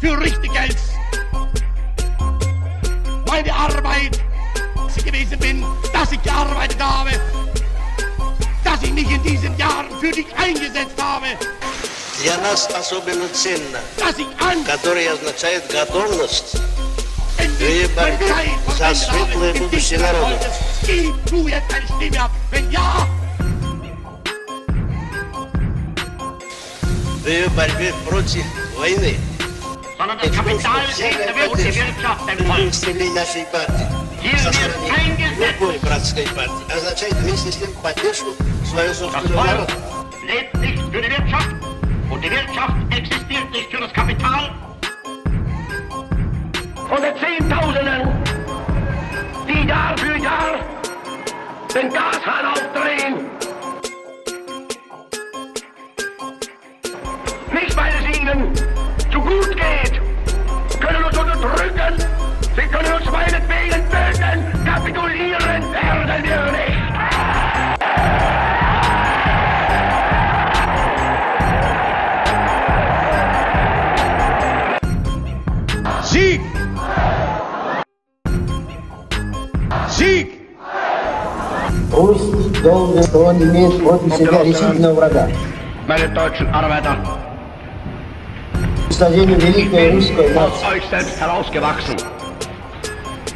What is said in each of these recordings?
für Richtiges. Meine Arbeit, dass ich gewesen bin, dass ich gearbeitet habe, dass ich mich in diesen Jahren für dich eingesetzt habe, Для нас особенно ценно, dass ich an которое означает готовность endlich Wir bei- meine Zeit за verwendet habe, светлое in будущее dich народа. heute. Gib du jetzt eine Stimme ab, wenn ja, в ее борьбе против войны. sondern das Это Kapital просто ist der взятая Welt, die поддержка Wirtschaft, ein при Volk. усилении нашей партии Hier со wird стороны eingesetzt. любой братской партии означает вместе с тем поддержку своего Das собственного Volk народа. lebt nicht für die Wirtschaft und die Wirtschaft existiert nicht für das Kapital. sie können uns meinetwegen töten, kapitulieren werden wir nicht. Sieg! Sieg! Пусть должен, что он имеет против себя решительного врага. Meine deutschen Arbeiter, Уничтожение великой русской aus нации. euch selbst herausgewachsen.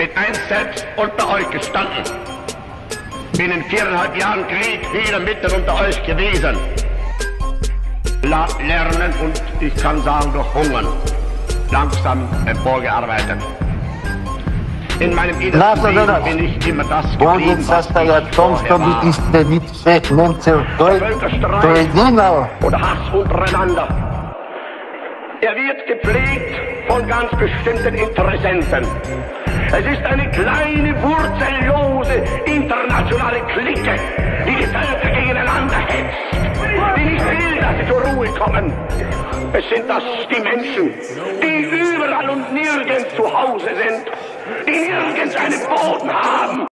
bin eins selbst unter euch gestanden, bin in viereinhalb Jahren Krieg wieder mitten unter euch gewesen. La lernen und ich kann sagen durch Hungern langsam emporgearbeitet. In meinem innersten bin ich immer das geblieben, was ich vorher war. Völkerstreit oder Hass untereinander. Er wird gepflegt von ganz bestimmten Interessenten. Es ist eine kleine, wurzellose, internationale Clique, die Völker gegeneinander hetzt, die nicht will, dass sie zur Ruhe kommen. Es sind das die Menschen, die überall und nirgends zu Hause sind, die nirgends einen Boden haben.